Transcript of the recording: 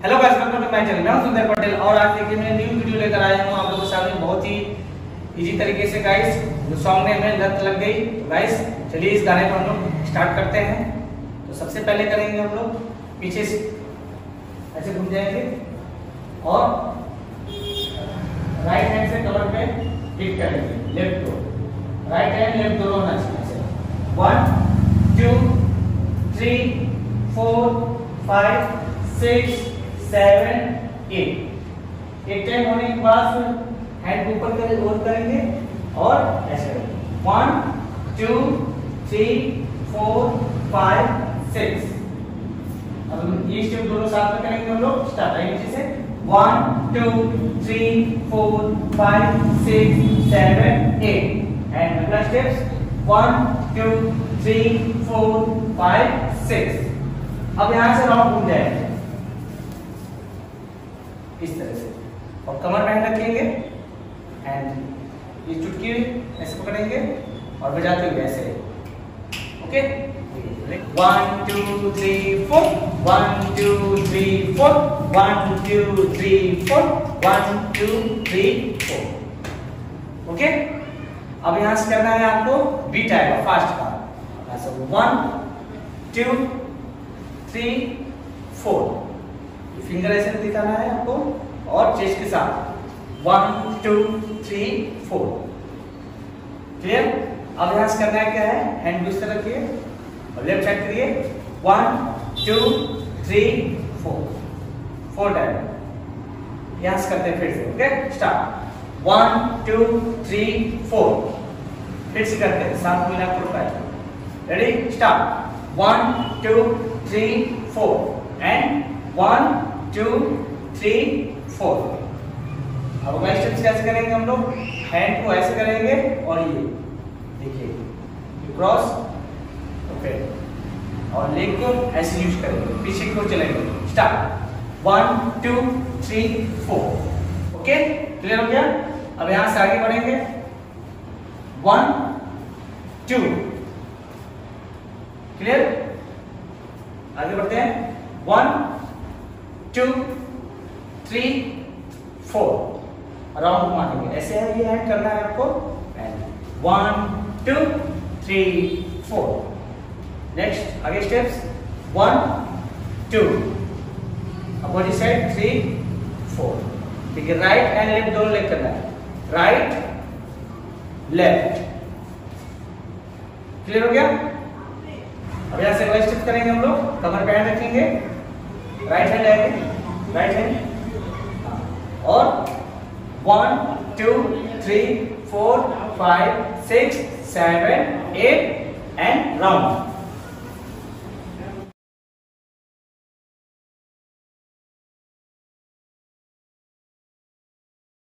Hello guys welcome to my channel मैं सुंदर पटेल और आज देखिए मैं न्यू वीडियो लेकर आया हूँ। आप लोगों के सामने बहुत ही इजी तरीके से गाइस जो सॉन्ग में हमें लत लग गई। तो गाइस चलिए इस गाने को हम लोग स्टार्ट करते हैं। तो सबसे पहले करेंगे हम लोग, पीछे से ऐसे घूम जाएँगे और राइट हैंड से कमर पे हिट करेंगे। लेफ़्ट को राइट हैंड लेफ़्ट दोनों होना चाहिए। One two three four five six seven eight एक टाइम होने के बाद हैंड ऊपर करें और करेंगे और ऐसे one two three four five six अब ये स्टेप दोनों साथ में करेंगे हम लोग। स्टार्ट है नीचे से। One two three four five six seven eight and अगला steps one two three four five six अब यहाँ से राउंड घूम जाएगा। इस तरह से। और कमर पहन रखेंगे एंड ये चुटकी ऐसे पकड़ेंगे और बजाते हुए ऐसे। Okay one two three four one two three four one two three four one two three four okay अब यहाँ से करना है आपको बीट आएगा फास्ट का। One two three four finger ऐसे दिखाना है आपको। और चेस्ट के साथ। One two three four clear अब यहाँ से करना है क्या है? हैंड तरह रखिए। और लेफ़्ट साइड करिए। One two three four four time यहाँ से करते हैं फिर से okay start one two three four फिर से करते हैं। सात मिला ready start one two three four one two three four अब अगला स्टेप्स कैसे करेंगे हम लोग? हैंड को ऐसे करेंगे और ये। देखिए क्रॉस ओके और लेग को ऐसे यूज़ करेंगे। पीछे की चलेंगे। Start one two three four okay clear हो गया? अब यहाँ से आगे बढ़ेंगे। वन टू क्लियर आगे बढ़ते हैं। One two three four round घुमाएँगे ऐसे है, ये हैंड करना है आपको। One two three four next आगे steps one two opposite side three four ठीक है राइट एंड लेफ़्ट दोनों लेग करना है। राइट लेफ़्ट क्लियर हो गया? अब यहाँ से अगला स्टेप करेंगे हम लोग। कमर बैंड रखेंगे। राइट हैंड आएँगे हैंड और one two three four five six seven eight and round